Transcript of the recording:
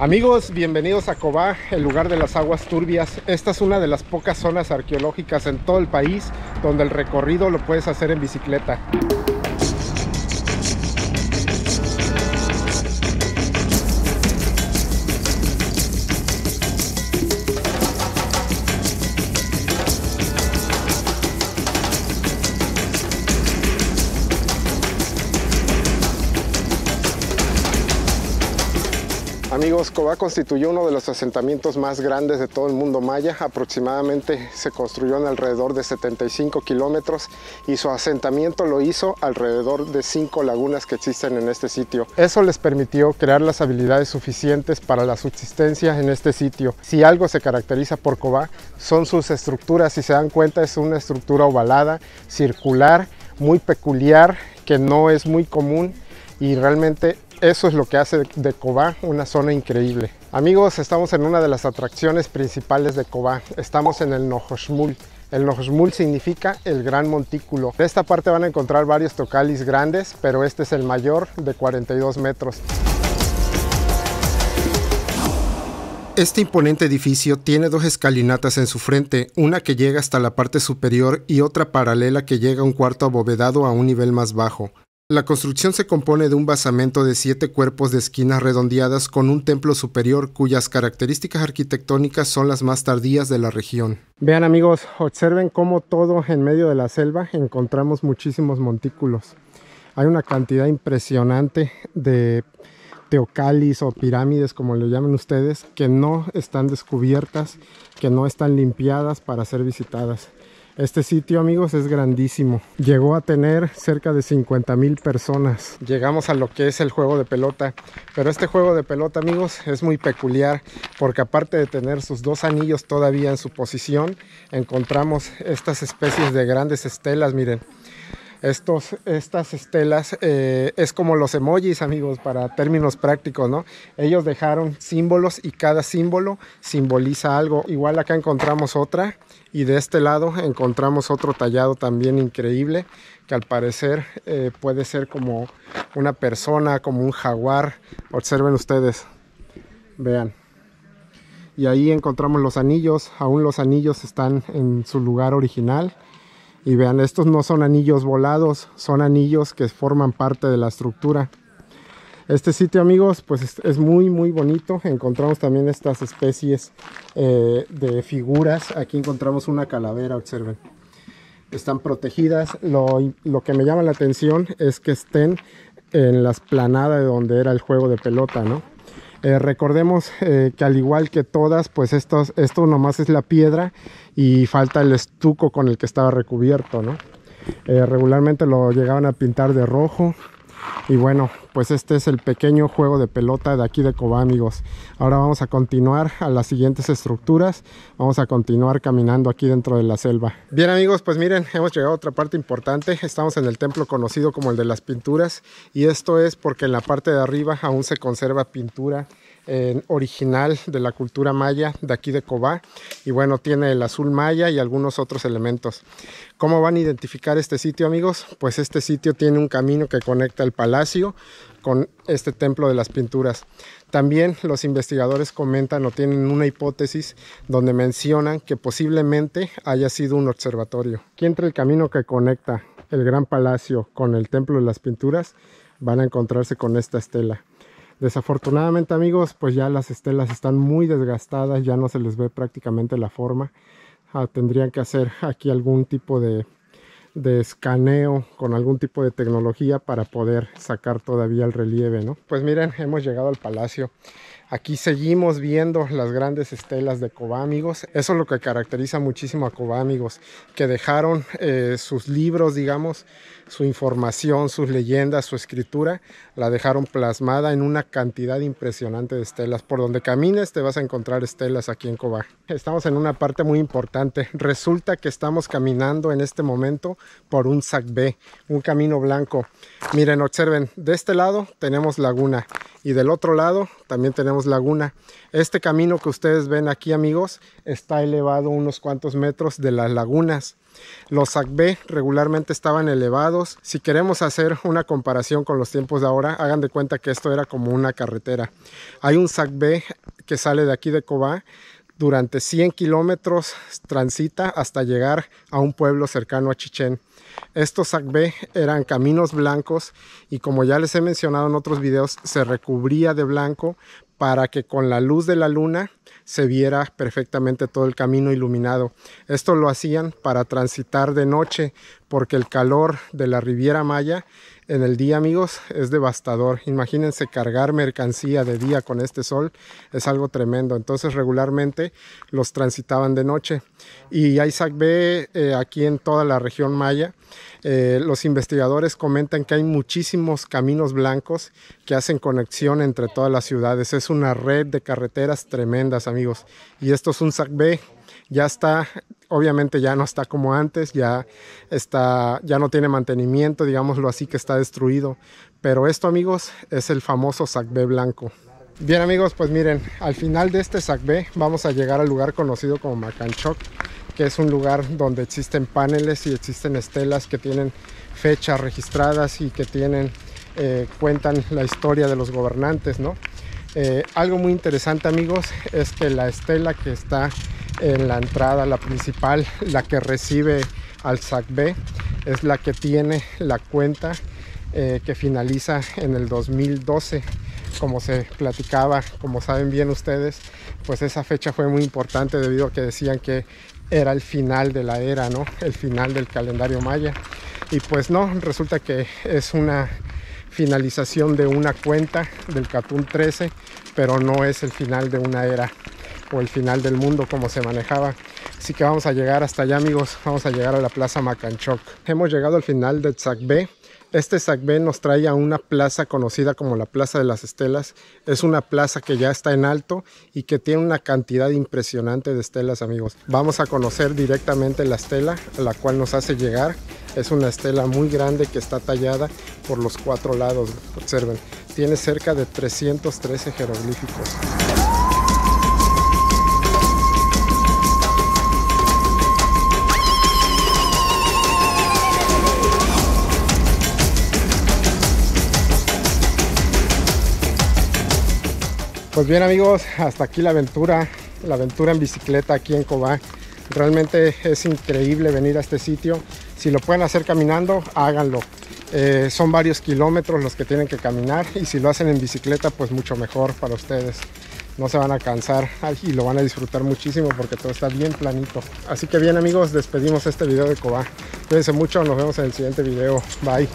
Amigos, bienvenidos a Cobá, el lugar de las aguas turbias. Esta es una de las pocas zonas arqueológicas en todo el país donde el recorrido lo puedes hacer en bicicleta. Amigos, Cobá constituyó uno de los asentamientos más grandes de todo el mundo maya. Aproximadamente se construyó en alrededor de 75 kilómetros y su asentamiento lo hizo alrededor de cinco lagunas que existen en este sitio. Eso les permitió crear las habilidades suficientes para la subsistencia en este sitio. Si algo se caracteriza por Cobá son sus estructuras. Si se dan cuenta es una estructura ovalada, circular, muy peculiar, que no es muy común y realmente eso es lo que hace de Cobá una zona increíble. Amigos, estamos en una de las atracciones principales de Cobá. Estamos en el Nojoshmul. El Nojoshmul significa el gran montículo. De esta parte van a encontrar varios tocalis grandes, pero este es el mayor de 42 metros. Este imponente edificio tiene dos escalinatas en su frente, una que llega hasta la parte superior y otra paralela que llega a un cuarto abovedado a un nivel más bajo. La construcción se compone de un basamento de siete cuerpos de esquinas redondeadas con un templo superior cuyas características arquitectónicas son las más tardías de la región. Vean amigos, observen cómo todo en medio de la selva encontramos muchísimos montículos. Hay una cantidad impresionante de teocalis o pirámides como lo llaman ustedes que no están descubiertas, que no están limpiadas para ser visitadas. Este sitio, amigos, es grandísimo. Llegó a tener cerca de 50 mil personas. Llegamos a lo que es el juego de pelota. Pero este juego de pelota, amigos, es muy peculiar porque aparte de tener sus dos anillos todavía en su posición, encontramos estas especies de grandes estelas, miren. Estos, estas estelas eh, es como los emojis, amigos, para términos prácticos, ¿no? Ellos dejaron símbolos y cada símbolo simboliza algo. Igual acá encontramos otra y de este lado encontramos otro tallado también increíble que al parecer eh, puede ser como una persona, como un jaguar. Observen ustedes, vean. Y ahí encontramos los anillos, aún los anillos están en su lugar original. Y vean, estos no son anillos volados, son anillos que forman parte de la estructura. Este sitio, amigos, pues es, muy, muy bonito. Encontramos también estas especies eh, de figuras. Aquí encontramos una calavera, observen. Están protegidas. Lo, que me llama la atención es que estén en la esplanada de donde era el juego de pelota, ¿no? Eh, recordemos eh, que al igual que todas, pues esto nomás es la piedra y falta el estuco con el que estaba recubierto, ¿no? regularmente lo llegaban a pintar de rojo y bueno, pues este es el pequeño juego de pelota de aquí de Cobá, amigos. Ahora vamos a continuar a las siguientes estructuras. Vamos a continuar caminando aquí dentro de la selva. Bien, amigos, pues miren, hemos llegado a otra parte importante. Estamos en el templo conocido como el de las pinturas. Y esto es porque en la parte de arriba aún se conserva pintura original de la cultura maya de aquí de Cobá. Y bueno tiene el azul maya y algunos otros elementos. ¿cómo van a identificar este sitio amigos? pues este sitio tiene un camino que conecta el palacio con este templo de las pinturas. También los investigadores comentan o tienen una hipótesis donde mencionan que posiblemente haya sido un observatorio. Aquí entre el camino que conecta el gran palacio con el templo de las pinturas van a encontrarse con esta estela Desafortunadamente amigos, pues ya las estelas están muy desgastadas, ya no se les ve prácticamente la forma. Ah, tendrían que hacer aquí algún tipo de, de, escaneo con algún tipo de tecnología para poder sacar todavía el relieve, ¿no? Pues miren, hemos llegado al palacio. Aquí seguimos viendo las grandes estelas de Cobá, amigos. Eso es lo que caracteriza muchísimo a Cobá, amigos, que dejaron eh, sus libros, digamos, su información, sus leyendas, su escritura, la dejaron plasmada en una cantidad impresionante de estelas. Por donde camines te vas a encontrar estelas aquí en Cobá. Estamos en una parte muy importante. Resulta que estamos caminando en este momento por un B, un camino blanco. Miren, observen, de este lado tenemos laguna y del otro lado también tenemos laguna. Este camino que ustedes ven aquí, amigos, está elevado unos cuantos metros de las lagunas. Los B regularmente estaban elevados. Si queremos hacer una comparación con los tiempos de ahora, hagan de cuenta que esto era como una carretera. Hay un B que sale de aquí de Cobá durante 100 kilómetros transita hasta llegar a un pueblo cercano a Chichén. Estos Akbe eran caminos blancos y como ya les he mencionado en otros videos, se recubría de blanco para que con la luz de la luna se viera perfectamente todo el camino iluminado. Esto lo hacían para transitar de noche porque el calor de la Riviera Maya en el día, amigos, es devastador. Imagínense cargar mercancía de día con este sol, es algo tremendo. Entonces, regularmente los transitaban de noche. Y Isaac ve eh, aquí en toda la región maya, eh, los investigadores comentan que hay muchísimos caminos blancos que hacen conexión entre todas las ciudades. Es una red de carreteras tremendas. Y esto es un B ya está, obviamente ya no está como antes, ya está, ya no tiene mantenimiento, digámoslo así, que está destruido. Pero esto, amigos, es el famoso B blanco. Bien amigos, pues miren, al final de este B vamos a llegar al lugar conocido como Macanchoc, que es un lugar donde existen paneles y existen estelas que tienen fechas registradas y que tienen, eh, cuentan la historia de los gobernantes, ¿no? Eh, algo muy interesante amigos es que la estela que está en la entrada, la principal, la que recibe al SAC-B, es la que tiene la cuenta eh, que finaliza en el 2012 como se platicaba, como saben bien ustedes, pues esa fecha fue muy importante debido a que decían que era el final de la era, ¿no? El final del calendario maya. Y pues no, resulta que es una finalización de una cuenta del Catún 13, pero no es el final de una era o el final del mundo como se manejaba. Así que vamos a llegar hasta allá amigos, vamos a llegar a la Plaza Macanchoc. Hemos llegado al final del B. Este B nos trae a una plaza conocida como la Plaza de las Estelas. Es una plaza que ya está en alto y que tiene una cantidad impresionante de estelas amigos. Vamos a conocer directamente la estela a la cual nos hace llegar. Es una estela muy grande que está tallada por los cuatro lados. Observen, tiene cerca de 313 jeroglíficos. Pues bien amigos, hasta aquí la aventura, la aventura en bicicleta aquí en Cobá. Realmente es increíble venir a este sitio. Si lo pueden hacer caminando, háganlo. Eh, son varios kilómetros los que tienen que caminar y si lo hacen en bicicleta, pues mucho mejor para ustedes. No se van a cansar y lo van a disfrutar muchísimo porque todo está bien planito. Así que bien amigos, despedimos este video de Cobá. Cuídense mucho, nos vemos en el siguiente video. Bye.